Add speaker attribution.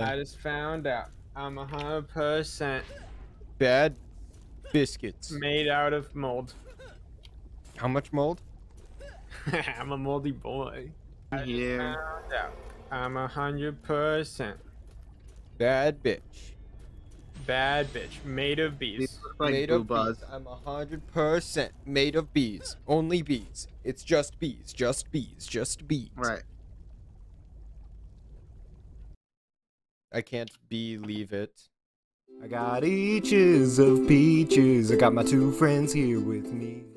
Speaker 1: I just found out I'm a hundred percent
Speaker 2: Bad biscuits.
Speaker 1: made out of mold.
Speaker 2: How much mold?
Speaker 1: I'm a moldy boy. I
Speaker 3: Yeah.
Speaker 1: found out I'm a hundred percent
Speaker 2: Bad bitch.
Speaker 1: bad bitch made of bees.
Speaker 3: like
Speaker 2: made of bees. I'm a hundred percent made of bees. Only bees. It's just bees. Just bees. Just bees.
Speaker 3: Right.
Speaker 2: I can't believe it.
Speaker 4: I got eaches of peaches. I got my two friends here with me.